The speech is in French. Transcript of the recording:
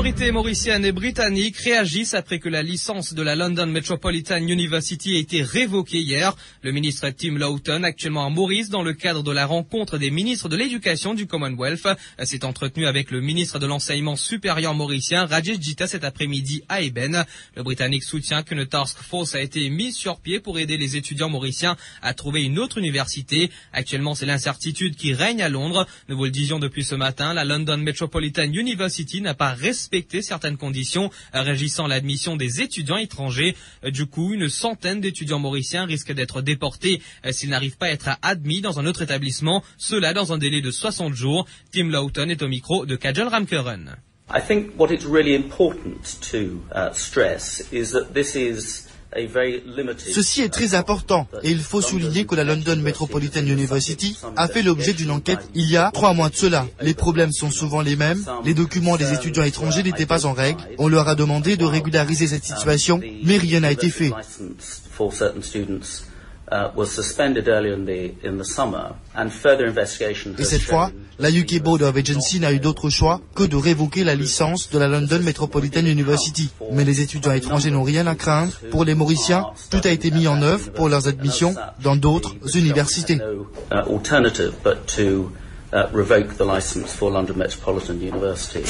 autorités mauriciennes et britanniques réagissent après que la licence de la London Metropolitan University a été révoquée hier. Le ministre Tim Lawton, actuellement à Maurice dans le cadre de la rencontre des ministres de l'éducation du Commonwealth, s'est entretenu avec le ministre de l'enseignement supérieur mauricien Rajesh Jita cet après-midi à Eben. Le Britannique soutient qu'une task force a été mise sur pied pour aider les étudiants mauriciens à trouver une autre université. Actuellement, c'est l'incertitude qui règne à Londres. Nous vous le disions depuis ce matin, la London Metropolitan University n'a pas respecté certaines conditions régissant l'admission des étudiants étrangers. Du coup, une centaine d'étudiants mauriciens risquent d'être déportés s'ils n'arrivent pas à être admis dans un autre établissement, cela dans un délai de 60 jours. Tim Lawton est au micro de Kajal Ramkeren. I think what it's really important to uh, stress is that this is Ceci est très important et il faut souligner que la London Metropolitan University a fait l'objet d'une enquête il y a trois mois de cela. Les problèmes sont souvent les mêmes. Les documents des étudiants étrangers n'étaient pas en règle. On leur a demandé de régulariser cette situation, mais rien n'a été fait. Et cette fois, la UK Board of Agency n'a eu d'autre choix que de révoquer la licence de la London Metropolitan University. Mais les étudiants étrangers n'ont rien à craindre. Pour les Mauriciens, tout a été mis en œuvre pour leurs admissions dans d'autres universités. revoke the license for London Metropolitan University.